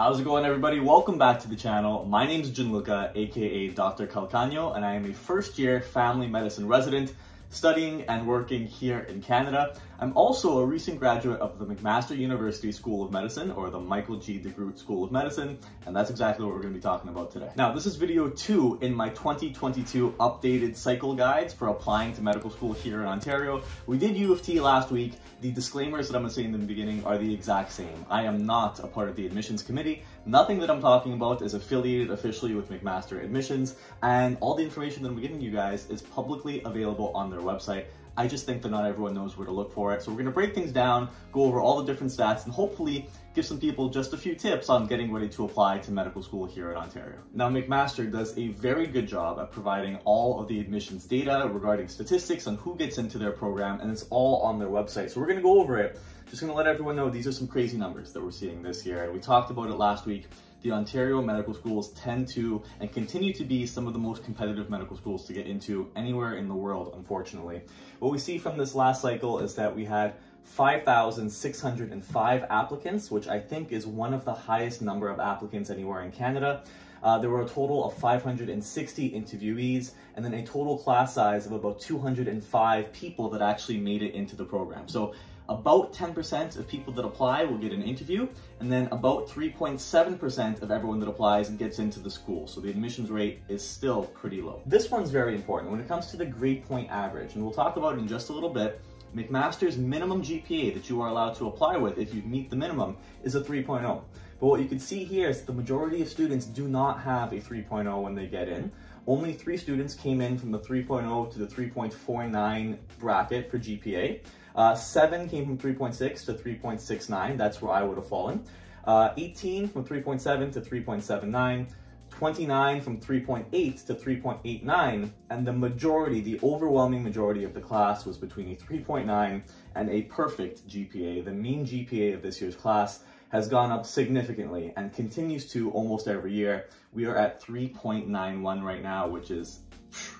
How's it going everybody? Welcome back to the channel. My name is Gianluca, aka Dr. Calcano, and I am a first year family medicine resident studying and working here in Canada. I'm also a recent graduate of the McMaster University School of Medicine, or the Michael G. DeGroote School of Medicine, and that's exactly what we're going to be talking about today. Now, this is video two in my 2022 updated cycle guides for applying to medical school here in Ontario. We did U of T last week. The disclaimers that I'm going to say in the beginning are the exact same. I am not a part of the admissions committee. Nothing that I'm talking about is affiliated officially with McMaster Admissions, and all the information that I'm giving you guys is publicly available on their website. I just think that not everyone knows where to look for it. So we're gonna break things down, go over all the different stats, and hopefully give some people just a few tips on getting ready to apply to medical school here in Ontario. Now, McMaster does a very good job at providing all of the admissions data regarding statistics on who gets into their program, and it's all on their website. So we're gonna go over it. Just gonna let everyone know these are some crazy numbers that we're seeing this year. And we talked about it last week the Ontario medical schools tend to and continue to be some of the most competitive medical schools to get into anywhere in the world, unfortunately. What we see from this last cycle is that we had 5,605 applicants, which I think is one of the highest number of applicants anywhere in Canada. Uh, there were a total of 560 interviewees and then a total class size of about 205 people that actually made it into the program. So about 10% of people that apply will get an interview, and then about 3.7% of everyone that applies gets into the school. So the admissions rate is still pretty low. This one's very important when it comes to the grade point average, and we'll talk about it in just a little bit. McMaster's minimum GPA that you are allowed to apply with if you meet the minimum is a 3.0. But what you can see here is the majority of students do not have a 3.0 when they get in. Only three students came in from the 3.0 to the 3.49 bracket for GPA. Uh, 7 came from 3.6 to 3.69. That's where I would have fallen. Uh, 18 from 3.7 to 3.79. 29 from 3.8 to 3.89, and the majority, the overwhelming majority of the class was between a 3.9 and a perfect GPA. The mean GPA of this year's class has gone up significantly and continues to almost every year. We are at 3.91 right now, which is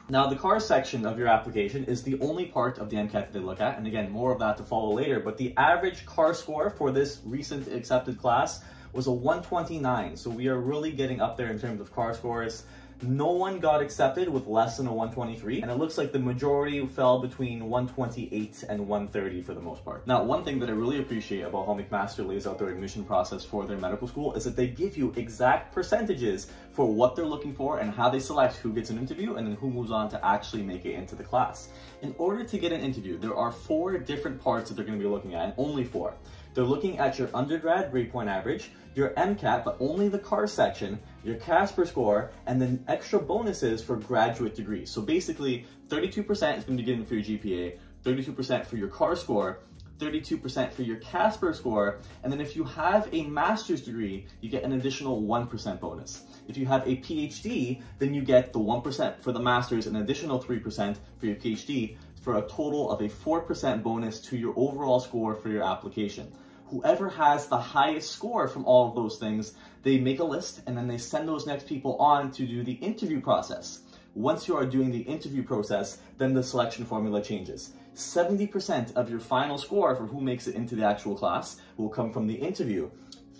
now the CARS section of your application is the only part of the MCAT that they look at, and again, more of that to follow later, but the average CARS score for this recent accepted class was a 129, so we are really getting up there in terms of CARS scores. No one got accepted with less than a 123, and it looks like the majority fell between 128 and 130 for the most part. Now, one thing that I really appreciate about how McMaster lays out their admission process for their medical school is that they give you exact percentages for what they're looking for and how they select who gets an interview and then who moves on to actually make it into the class. In order to get an interview, there are four different parts that they're gonna be looking at, and only four. They're looking at your undergrad grade point average, your MCAT, but only the CARS section, your Casper score, and then extra bonuses for graduate degrees. So basically, 32% is going to be given for your GPA, 32% for your CARS score, 32% for your Casper score, and then if you have a master's degree, you get an additional 1% bonus. If you have a PhD, then you get the 1% for the master's, an additional 3% for your PhD, for a total of a 4% bonus to your overall score for your application. Whoever has the highest score from all of those things, they make a list and then they send those next people on to do the interview process. Once you are doing the interview process, then the selection formula changes. 70% of your final score for who makes it into the actual class will come from the interview.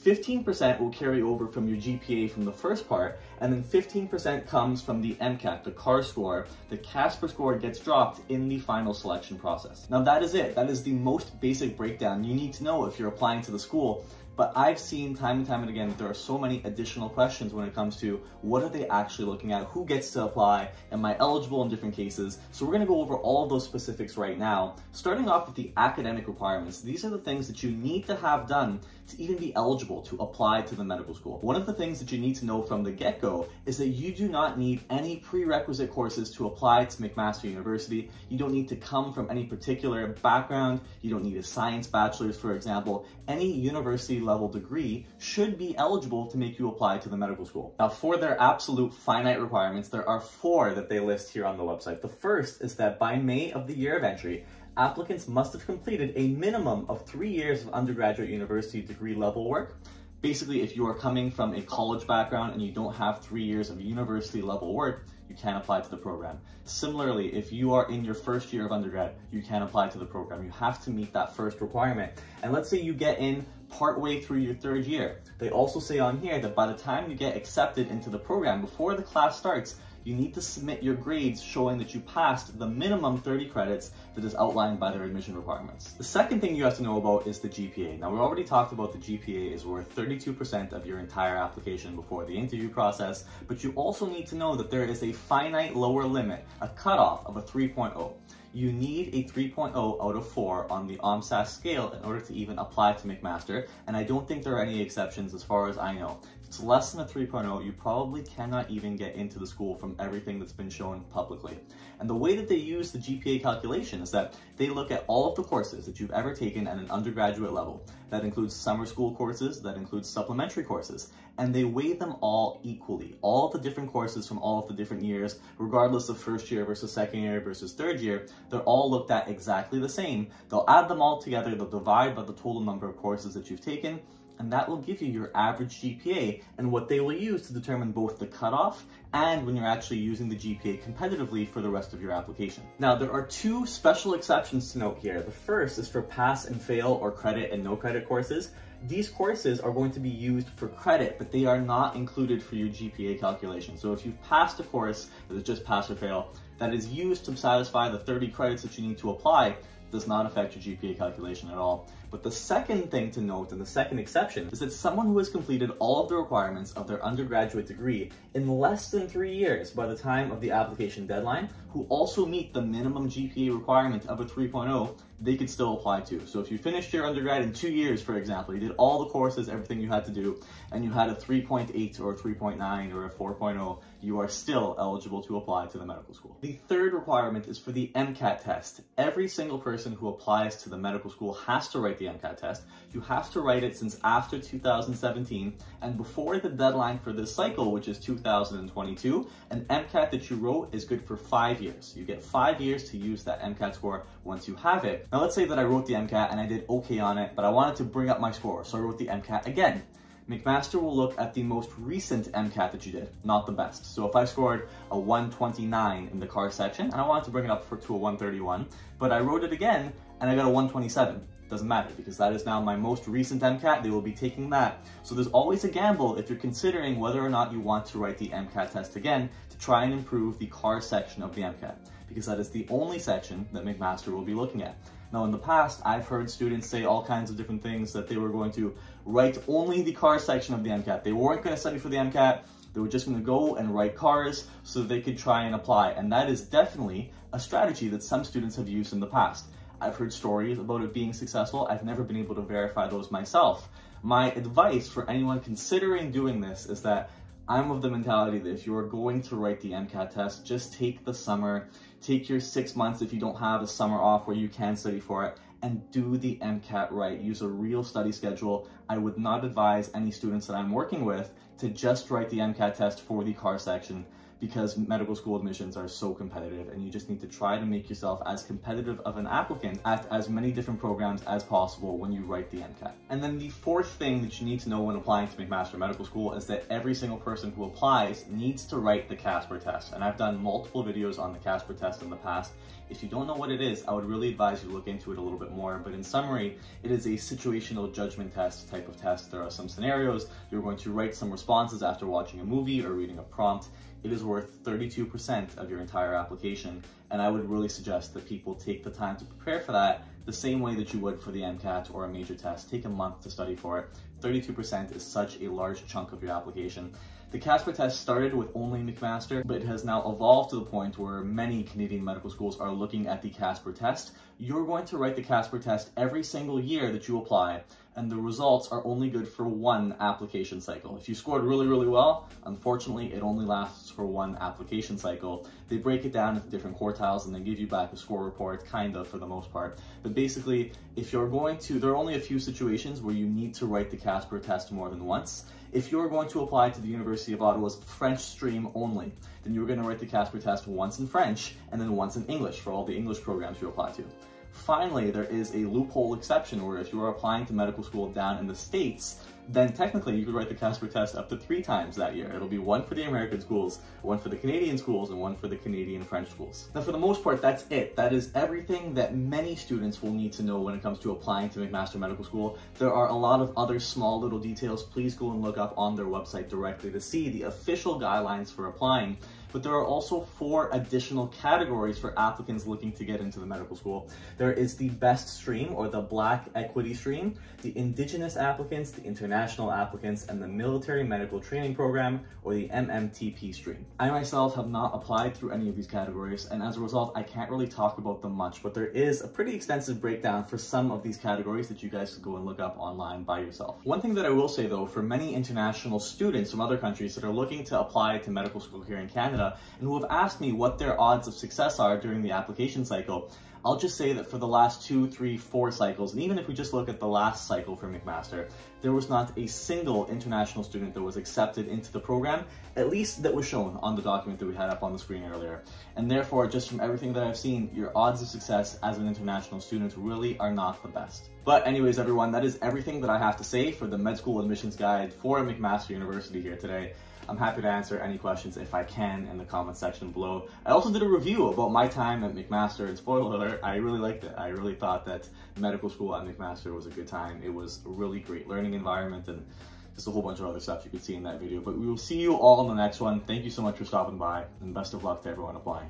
15% will carry over from your GPA from the first part, and then 15% comes from the MCAT, the CARS score. The Casper score gets dropped in the final selection process. Now that is it. That is the most basic breakdown you need to know if you're applying to the school. But I've seen time and time and again that there are so many additional questions when it comes to what are they actually looking at, who gets to apply, am I eligible in different cases? So we're gonna go over all of those specifics right now. Starting off with the academic requirements, these are the things that you need to have done to even be eligible to apply to the medical school. One of the things that you need to know from the get-go is that you do not need any prerequisite courses to apply to McMaster University. You don't need to come from any particular background. You don't need a science bachelor's, for example. Any university level degree should be eligible to make you apply to the medical school. Now, for their absolute finite requirements, there are four that they list here on the website. The first is that by May of the year of entry, applicants must have completed a minimum of three years of undergraduate university degree level work. Basically, if you are coming from a college background and you don't have three years of university level work, you can apply to the program. Similarly, if you are in your first year of undergrad, you can apply to the program. You have to meet that first requirement. And let's say you get in partway through your third year. They also say on here that by the time you get accepted into the program, before the class starts, you need to submit your grades showing that you passed the minimum 30 credits that is outlined by their admission requirements. The second thing you have to know about is the GPA. Now, we already talked about the GPA is worth 32% of your entire application before the interview process, but you also need to know that there is a finite lower limit, a cutoff of a 3.0 you need a 3.0 out of 4 on the OMSAS scale in order to even apply to McMaster, and I don't think there are any exceptions as far as I know. If it's less than a 3.0, you probably cannot even get into the school from everything that's been shown publicly. And the way that they use the GPA calculation is that they look at all of the courses that you've ever taken at an undergraduate level. That includes summer school courses, that includes supplementary courses, and they weigh them all equally. All the different courses from all of the different years, regardless of first year versus second year versus third year, they're all looked at exactly the same. They'll add them all together, they'll divide by the total number of courses that you've taken, and that will give you your average GPA and what they will use to determine both the cutoff and when you're actually using the GPA competitively for the rest of your application. Now, there are two special exceptions to note here. The first is for pass and fail or credit and no credit courses. These courses are going to be used for credit, but they are not included for your GPA calculation. So if you've passed a course that is just pass or fail, that is used to satisfy the 30 credits that you need to apply, does not affect your GPA calculation at all. But the second thing to note and the second exception is that someone who has completed all of the requirements of their undergraduate degree in less than three years by the time of the application deadline, who also meet the minimum GPA requirement of a 3.0, they could still apply to. So if you finished your undergrad in two years, for example, you did all the courses, everything you had to do, and you had a 3.8 or a 3.9 or a 4.0, you are still eligible to apply to the medical school. The third requirement is for the MCAT test. Every single person who applies to the medical school has to write the MCAT test. You have to write it since after 2017 and before the deadline for this cycle, which is 2022, an MCAT that you wrote is good for five years. You get five years to use that MCAT score once you have it. Now let's say that I wrote the MCAT and I did okay on it, but I wanted to bring up my score, so I wrote the MCAT again. McMaster will look at the most recent MCAT that you did, not the best. So if I scored a 129 in the CARS section and I wanted to bring it up for, to a 131, but I wrote it again and I got a 127, doesn't matter because that is now my most recent MCAT. They will be taking that. So there's always a gamble if you're considering whether or not you want to write the MCAT test again to try and improve the CARS section of the MCAT because that is the only section that McMaster will be looking at. Now in the past, I've heard students say all kinds of different things that they were going to write only the car section of the MCAT. They weren't going to study for the MCAT. They were just going to go and write cars so they could try and apply. And that is definitely a strategy that some students have used in the past. I've heard stories about it being successful. I've never been able to verify those myself. My advice for anyone considering doing this is that I'm of the mentality that if you're going to write the MCAT test, just take the summer, take your six months if you don't have a summer off where you can study for it, and do the MCAT right. Use a real study schedule. I would not advise any students that I'm working with to just write the MCAT test for the CARS section because medical school admissions are so competitive and you just need to try to make yourself as competitive of an applicant at as many different programs as possible when you write the MCAT. And then the fourth thing that you need to know when applying to McMaster Medical School is that every single person who applies needs to write the Casper test. And I've done multiple videos on the Casper test in the past. If you don't know what it is, I would really advise you to look into it a little bit more. But in summary, it is a situational judgment test type of test. There are some scenarios. You're going to write some responses after watching a movie or reading a prompt it is worth 32% of your entire application. And I would really suggest that people take the time to prepare for that the same way that you would for the MCAT or a major test. Take a month to study for it. 32% is such a large chunk of your application. The Casper test started with only McMaster, but it has now evolved to the point where many Canadian medical schools are looking at the Casper test. You're going to write the Casper test every single year that you apply, and the results are only good for one application cycle. If you scored really, really well, unfortunately, it only lasts for one application cycle. They break it down into different quartiles and they give you back a score report, kind of, for the most part. But basically, if you're going to, there are only a few situations where you need to write the Casper test more than once. If you're going to apply to the University of Ottawa's French stream only, then you're going to write the Casper test once in French and then once in English for all the English programs you apply to. Finally, there is a loophole exception where if you are applying to medical school down in the States, then technically you could write the Casper test up to three times that year. It'll be one for the American schools, one for the Canadian schools, and one for the Canadian French schools. Now for the most part, that's it. That is everything that many students will need to know when it comes to applying to McMaster Medical School. There are a lot of other small little details. Please go and look up on their website directly to see the official guidelines for applying but there are also four additional categories for applicants looking to get into the medical school. There is the best stream or the black equity stream, the indigenous applicants, the international applicants, and the military medical training program or the MMTP stream. I myself have not applied through any of these categories and as a result I can't really talk about them much but there is a pretty extensive breakdown for some of these categories that you guys can go and look up online by yourself. One thing that I will say though for many international students from other countries that are looking to apply to medical school here in Canada Canada and who have asked me what their odds of success are during the application cycle, I'll just say that for the last two, three, four cycles, and even if we just look at the last cycle for McMaster, there was not a single international student that was accepted into the program, at least that was shown on the document that we had up on the screen earlier. And therefore, just from everything that I've seen, your odds of success as an international student really are not the best. But anyways, everyone, that is everything that I have to say for the med school admissions guide for McMaster University here today. I'm happy to answer any questions if I can in the comment section below. I also did a review about my time at McMaster and spoiler alert, I really liked it. I really thought that medical school at McMaster was a good time. It was a really great learning environment and just a whole bunch of other stuff you could see in that video. But we will see you all in the next one. Thank you so much for stopping by and best of luck to everyone applying.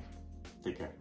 Take care.